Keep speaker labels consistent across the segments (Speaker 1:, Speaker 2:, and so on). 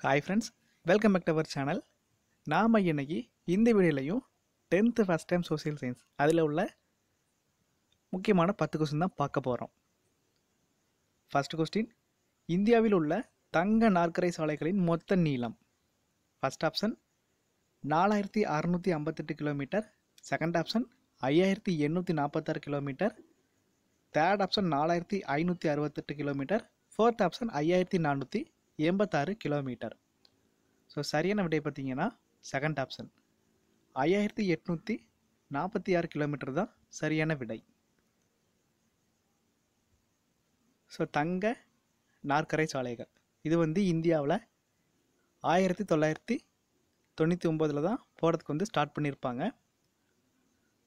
Speaker 1: Hi friends welcome back to our channel நாம் இன்னைக்கு இந்த வீடியோலையும் tenth first time social science அதில் உள்ள முக்கியமான பத்து கொஸ்டின் தான் பார்க்க போகிறோம் ஃபர்ஸ்ட் கொஸ்டின் இந்தியாவில் உள்ள தங்க நாற்கரை சாலைகளின் மொத்த நீளம். ஃபஸ்ட் ஆப்ஷன் நாலாயிரத்தி அறநூற்றி ஐம்பத்தெட்டு கிலோமீட்டர் செகண்ட் ஆப்ஷன் ஐயாயிரத்தி எண்ணூற்றி நாற்பத்தாறு கிலோமீட்டர் தேர்ட் ஆப்ஷன் நாலாயிரத்தி ஐநூற்றி அறுபத்தெட்டு கிலோமீட்டர் ஃபோர்த் ஆப்ஷன் ஐயாயிரத்தி நானூற்றி எண்பத்தாறு கிலோமீட்டர். ஸோ சரியான விடை பார்த்தீங்கன்னா செகண்ட் ஆப்ஷன் ஐயாயிரத்தி எட்நூற்றி நாற்பத்தி ஆறு கிலோமீட்டர் தான் சரியான விடை. ஸோ தங்க நாற்கரை சாலைகள். இது வந்து இந்தியாவில் ஆயிரத்தி தொள்ளாயிரத்தி தொண்ணூற்றி ஒம்போதில் தான் போகிறதுக்கு வந்து ஸ்டார்ட் பண்ணியிருப்பாங்க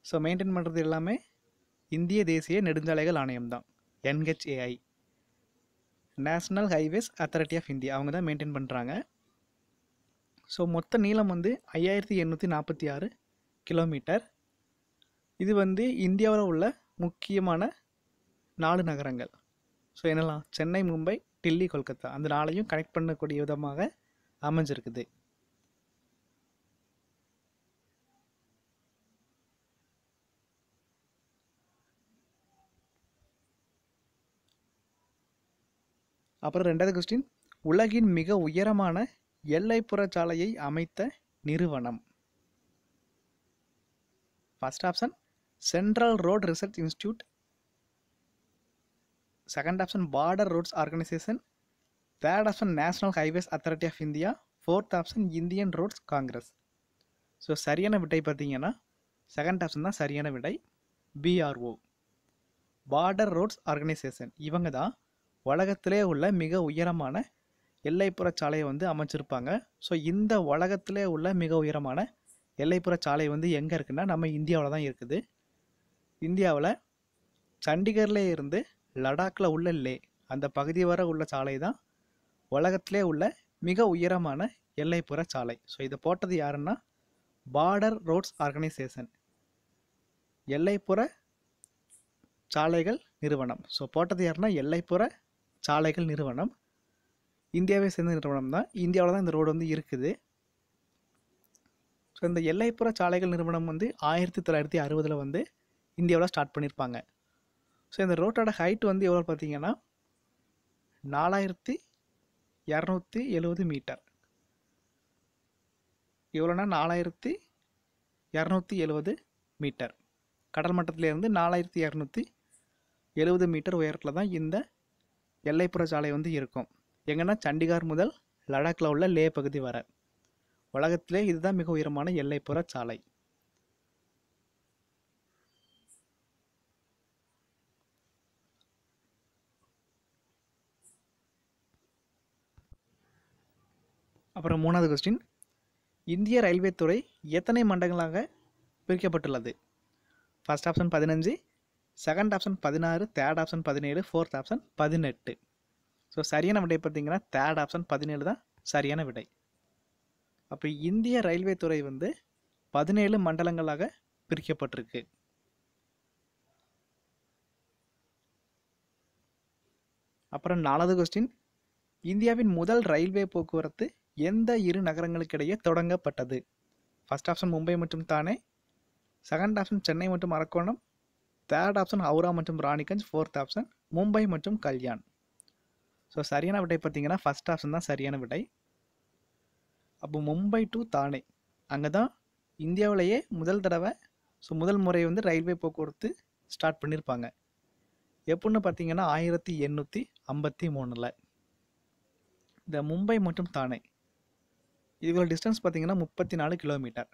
Speaker 1: ஸோ மெயின்டைன் பண்ணுறது எல்லாமே இந்திய தேசிய நெடுஞ்சாலைகள் ஆணையம் தான். N H A I national highways authority of India அவங்க தான் மெயின்டைன் பண்ணுறாங்க ஸோ மொத்த நீளம் வந்து ஐயாயிரத்தி எண்ணூற்றி நாற்பத்தி ஆறு கிலோமீட்டர் இது வந்து இந்தியாவில் உள்ள முக்கியமான நாலு நகரங்கள். ஸோ என்னலாம் சென்னை மும்பை டில்லி கொல்கத்தா. அந்த நாளையும் கனெக்ட் பண்ணக்கூடிய விதமாக அமைஞ்சிருக்குது. அப்புறம் ரெண்டாவது கொஸ்டின் உலகின் மிக உயரமான எல்லைப்புற சாலையை அமைத்த நிறுவனம். First option central road research institute second option border roads organisation third option national highways authority of India fourth option Indian roads congress so சரியான விடை பார்த்தீங்கன்னா செகண்ட் ஆப்ஷன் தான் சரியான விடை. பிஆர்ஓ பார்டர் ரோட்ஸ் ஆர்கனைசேஷன் இவங்க தான் உலகத்திலே உள்ள மிக உயரமான எல்லைப்புற சாலையை வந்து அமைச்சிருப்பாங்க. ஸோ இந்த உலகத்திலே உள்ள மிக உயரமான எல்லைப்புற சாலை வந்து எங்கே இருக்குன்னா நம்ம இந்தியாவில் தான் இருக்குது. இந்தியாவில் சண்டிகர்லே இருந்து லடாக்கில் உள்ள லே அந்த பகுதி வர உள்ள சாலை தான் உலகத்திலே உள்ள மிக உயரமான எல்லைப்புற சாலை. ஸோ இதை போட்டது யாருன்னா பார்டர் ரோட்ஸ் ஆர்கனைசேஷன் எல்லைப்புற சாலைகள் நிறுவனம். ஸோ போட்டது யாருன்னா எல்லைப்புற சாலைகள் நிறுவனம். இந்தியாவை சேர்ந்த நிறுவனம் தான். இந்தியாவில் தான் இந்த ரோடு வந்து இருக்குது. ஸோ இந்த எல்லைப்புற சாலைகள் நிறுவனம் வந்து ஆயிரத்தி தொள்ளாயிரத்தி அறுபதில் வந்து இந்தியாவில் ஸ்டார்ட் பண்ணியிருப்பாங்க ஸோ இந்த ரோட்டோட ஹைட் வந்து எவ்வளோ பார்த்தீங்கன்னா நாலாயிரத்தி இரநூத்தி எழுபது மீட்டர். எவ்வளோனா நாலாயிரத்தி இரநூத்தி எழுபது மீட்டர். கடல் மட்டத்திலேருந்து நாலாயிரத்தி இரநூத்தி எழுபது மீட்டர் உயரத்தில் தான் இந்த எல்லைப்புற சாலை வந்து இருக்கும். எங்கன்னா சண்டிகார் முதல் லடாக்கில் உள்ள லே பகுதி வர. உலகத்திலே இதுதான் மிக உயரமான எல்லைப்புற சாலை. அப்புறம் மூணாவது கொஸ்டின் இந்திய ரயில்வே துறை எத்தனை மண்டலங்களாக பிரிக்கப்பட்டுள்ளது? ஃபர்ஸ்ட் ஆப்ஷன் பதினஞ்சு செகண்ட் ஆப்ஷன் பதினாறு தேர்ட் ஆப்ஷன் பதினேழு ஃபோர்த் ஆப்ஷன் பதினெட்டு. ஸோ சரியான விடை பார்த்தீங்கன்னா தேர்ட் ஆப்ஷன் பதினேழு தான் சரியான விடை. அப்போ இந்திய ரயில்வே துறை வந்து பதினேழு மண்டலங்களாக பிரிக்கப்பட்டிருக்கு. அப்புறம் நாலாவது கொஸ்டின் இந்தியாவின் முதல் ரயில்வே போக்குவரத்து எந்த இரு நகரங்களுக்கிடையே தொடங்கப்பட்டது? ஃபஸ்ட் ஆப்ஷன் மும்பை மற்றும் தானே? செகண்ட் ஆப்ஷன் சென்னை மற்றும் அரக்கோணம்? தேர்ட் ஆப்ஷன் ஹவுரா மற்றும் ராணிகஞ்ச் ஃபோர்த் ஆப்ஷன் மும்பை மற்றும் கல்யாண் ஸோ சரியான விடை பார்த்தீங்கன்னா ஃபஸ்ட் ஆப்ஷன் தான் சரியான விடை. அப்போ மும்பை டு தானே அங்கே தான் இந்தியாவிலேயே முதல் தடவை ஸோ முதல் முறை வந்து ரயில்வே போக்குவரத்து ஸ்டார்ட் பண்ணியிருப்பாங்க எப்படின்னு பார்த்தீங்கன்னா ஆயிரத்தி எண்ணூற்றி ஐம்பத்தி மூணில். இந்த மும்பை மற்றும் தானே இதுக்குள்ள டிஸ்டன்ஸ் பார்த்தீங்கன்னா முப்பத்தி நாலு கிலோமீட்டர்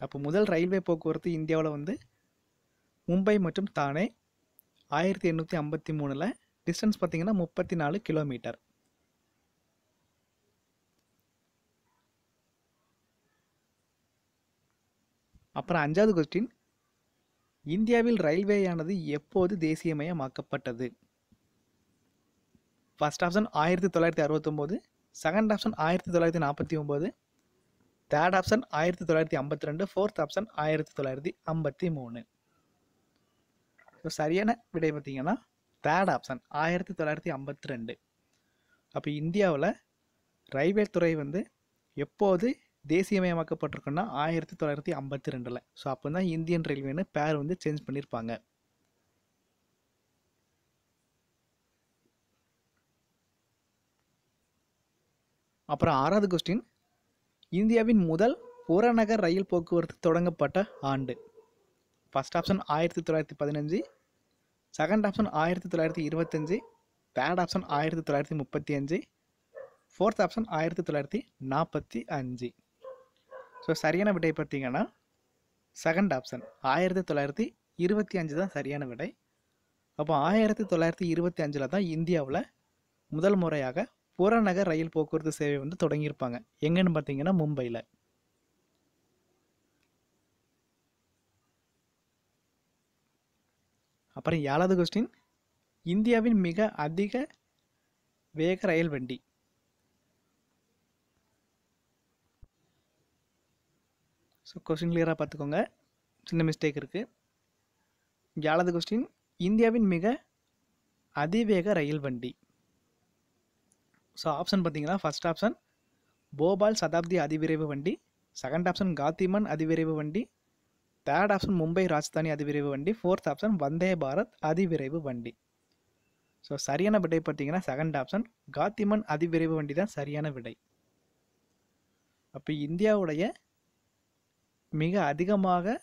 Speaker 1: அப்போ முதல் ரயில்வே போக்குவரத்து இந்தியாவில் வந்து மும்பை மற்றும் தானே ஆயிரத்தி எண்ணூற்றி ஐம்பத்தி மூணில் டிஸ்டன்ஸ் பார்த்திங்கன்னா முப்பத்தி நாலு கிலோமீட்டர் அப்புறம் அஞ்சாவது கொஸ்டின் இந்தியாவில் ரயில்வேயானது எப்போது தேசியமயமாக்கப்பட்டது? ஃபஸ்ட் ஆப்ஷன் ஆயிரத்தி தொள்ளாயிரத்தி அறுபத்தொம்போது செகண்ட் ஆப்ஷன் ஆயிரத்தி தொள்ளாயிரத்தி நாற்பத்தி ஒம்பது தேர்ட் ஆப்ஷன் ஆயிரத்தி தொள்ளாயிரத்தி ஐம்பத்தி ரெண்டு ஃபோர்த் ஆப்ஷன் ஆயிரத்தி தொள்ளாயிரத்தி ஐம்பத்தி மூணு. ஸோ சரியான விடை பார்த்தீங்கன்னா தேர்ட் ஆப்ஷன் ஆயிரத்தி தொள்ளாயிரத்தி ஐம்பத்தி ரெண்டு. அப்போ இந்தியாவில் ரயில்வே துறை வந்து எப்போது தேசியமயமாக்கப்பட்டிருக்குன்னா ஆயிரத்தி தொள்ளாயிரத்தி ஐம்பத்தி ரெண்டில். ஸோ அப்போ தான் இந்தியன் ரயில்வேன்னு பேர் வந்து சேஞ்ச் பண்ணியிருப்பாங்க. அப்புறம் ஆறாவது கொஸ்டின் இந்தியாவின் முதல் புறநகர் ரயில் போக்குவரத்து தொடங்கப்பட்ட ஆண்டு. ஃபர்ஸ்ட் ஆப்ஷன் ஆயிரத்தி தொள்ளாயிரத்தி பதினஞ்சு செகண்ட் ஆப்ஷன் ஆயிரத்தி தொள்ளாயிரத்தி இருபத்தஞ்சி தேர்ட் ஆப்ஷன் ஆயிரத்தி தொள்ளாயிரத்தி முப்பத்தி அஞ்சு ஃபோர்த் ஆப்ஷன் ஆயிரத்தி தொள்ளாயிரத்தி நாற்பத்தி அஞ்சு. ஸோ சரியான விடை பார்த்தீங்கன்னா செகண்ட் ஆப்ஷன் ஆயிரத்தி தொள்ளாயிரத்தி இருபத்தி அஞ்சு தான் சரியான விடை. அப்போ ஆயிரத்தி தொள்ளாயிரத்தி இருபத்தி அஞ்சில் தான் இந்தியாவில் முதல் முறையாக புறநகர் ரயில் போக்குவரத்து சேவை வந்து தொடங்கியிருப்பாங்க. எங்கேன்னு பார்த்தீங்கன்னா மும்பையில் அப்புறம் ஏழாவது கொஸ்டின் இந்தியாவின் மிக அதிக வேக ரயில் வண்டி. ஸோ கொஸ்டின் கிளியராக பார்த்துக்கோங்க. சின்ன மிஸ்டேக் இருக்குது ஏழாவது கொஸ்டின் இந்தியாவின் மிக அதிவேக ரயில் வண்டி. ஸோ ஆப்ஷன் பார்த்தீங்கன்னா ஃபஸ்ட் ஆப்ஷன் போபால் சதாப்தி அதிவிரைவு வண்டி. செகண்ட் ஆப்ஷன் காத்திமன் அதிவிரைவு வண்டி. தேர்ட் ஆப்ஷன் மும்பை ராஜ்தானி அதிவிரைவு வண்டி ஃபோர்த் ஆப்ஷன் வந்தே பாரத் அதிவிரைவு வண்டி ஸோ சரியான விடை பார்த்தீங்கன்னா செகண்ட் ஆப்ஷன் காத்திமன் அதிவிரைவு வண்டி தான் சரியான விடை. அப்போ இந்தியாவுடைய மிக அதிகமாக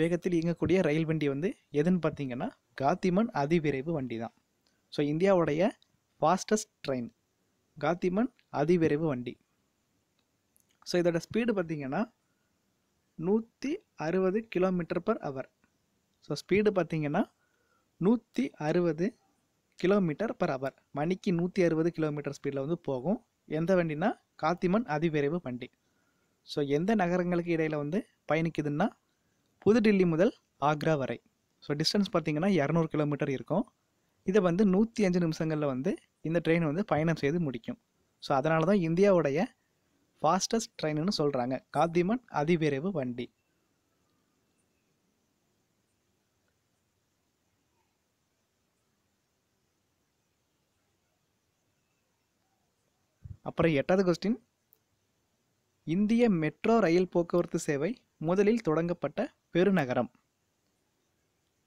Speaker 1: வேகத்தில் இயங்கக்கூடிய ரயில் வண்டி வந்து எதுன்னு பார்த்தீங்கன்னா காத்திமன் அதிவிரைவு வண்டி தான். ஸோ இந்தியாவுடைய ஃபாஸ்டஸ்ட் ட்ரெயின் காத்திமன் அதிவிரைவு வண்டி ஸோ இதோட ஸ்பீடு பார்த்தீங்கன்னா நூற்றி அறுபது kilometre per hour so speed பார்த்தீங்கன்னா நூற்றி அறுபது கிலோமீட்டர் பர் ஹவர் மணிக்கு நூற்றி அறுபது கிலோமீட்டர் ஸ்பீடில் வந்து போகும். எந்த வண்டினா காத்திமன் அதிவிரைவு வண்டி. ஸோ எந்த நகரங்களுக்கு இடையில் வந்து பயணிக்குதுன்னா புதுடில்லி முதல் ஆக்ரா வரை. ஸோ டிஸ்டன்ஸ் பார்த்திங்கன்னா இரநூறு கிலோமீட்டர் இருக்கும். இதை வந்து நூற்றி அஞ்சு நிமிஷங்களில் வந்து இந்த ட்ரெயின் வந்து பயணம் செய்து முடிக்கும். ஸோ அதனால தான் இந்தியாவுடைய ஃபாஸ்டஸ்ட் ட்ரெயின்னு சொல்கிறாங்க காத்திமன் அதிவிரைவு வண்டி. அப்புறம் எட்டாவது கொஸ்டின் இந்திய மெட்ரோ ரயில் போக்குவரத்து சேவை முதலில் தொடங்கப்பட்ட பெருநகரம்.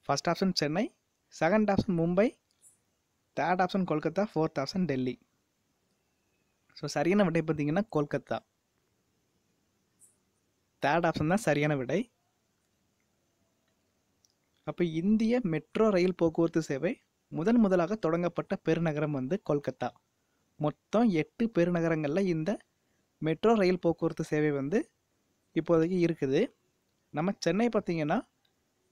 Speaker 1: First option Chennai second option Mumbai third option Kolkata fourth option Delhi. So சரியான விடை பார்த்தீங்கன்னா கொல்கத்தா. தேர்ட் ஆப்ஷன் தான் சரியான விடை. அப்போ இந்திய மெட்ரோ ரயில் போக்குவரத்து சேவை முதன் முதலாக தொடங்கப்பட்ட பெருநகரம் வந்து கொல்கத்தா. மொத்தம் எட்டு பெருநகரங்களில் இந்த மெட்ரோ ரயில் போக்குவரத்து சேவை வந்து இப்போதைக்கு இருக்குது. நம்ம சென்னை பார்த்திங்கன்னா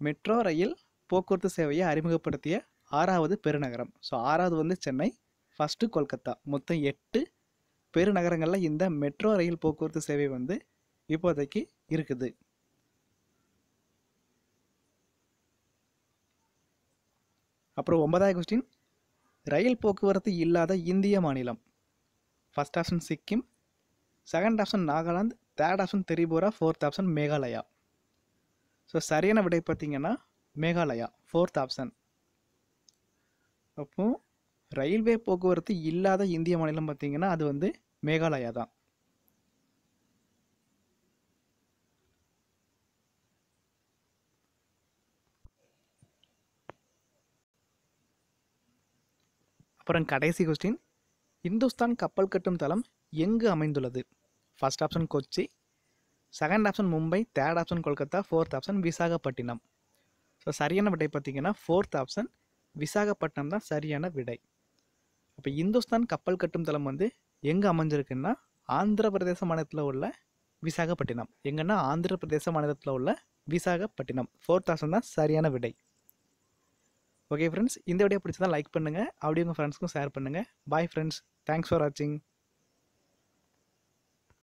Speaker 1: மெட்ரோ ரயில் போக்குவரத்து சேவையை அறிமுகப்படுத்திய ஆறாவது பெருநகரம். ஸோ ஆறாவது வந்து சென்னை ஃபஸ்ட்டு கொல்கத்தா. மொத்தம் எட்டு பெருநகரங்களில் இந்த மெட்ரோ ரயில் போக்குவரத்து சேவை வந்து இப்போதைக்கு இருக்குது. அப்புறம் ஒன்பதாவது கொஸ்டின் ரயில் போக்குவரத்து இல்லாத இந்திய மாநிலம். First option Sikkim second option Nagaland third option Tripura fourth option Meghalaya. So சரியான விடை பார்த்தீங்கன்னா மேகாலயா ஃபோர்த் ஆப்ஷன் அப்போது ரயில்வே போக்குவரத்து இல்லாத இந்திய மாநிலம் பார்த்தீங்கன்னா அது வந்து மேகாலயா தான். அப்புறம் கடைசி கொஸ்டின் இந்துஸ்தான் கப்பல் கட்டும் தளம் எங்கு அமைந்துள்ளது? First option Kochi second option Mumbai third option Kolkata fourth option Visakhapatnam. So சரியான விடை பார்த்தீங்கன்னா ஃபோர்த் ஆப்ஷன் விசாகப்பட்டினம் தான் சரியான விடை. அப்போ இந்துஸ்தான் கப்பல் கட்டும் தளம் வந்து எங்கே அமைஞ்சிருக்குன்னா ஆந்திர பிரதேச மாநிலத்தில் உள்ள விசாகப்பட்டினம். எங்கன்னா ஆந்திர பிரதேச மாநிலத்தில் உள்ள விசாகப்பட்டினம். ஃபோர்த் தௌசண்ட் தான் சரியான விடை. ஓகே ஃப்ரெண்ட்ஸ் இந்த வீடியோ பிடிச்சதான் லைக் பண்ணுங்கள் அப்படியே உங்கள் ஃப்ரெண்ட்ஸ்க்கும் ஷேர் பண்ணுங்கள் பாய் ஃப்ரெண்ட்ஸ் தேங்க்ஸ் ஃபார் வாட்சிங்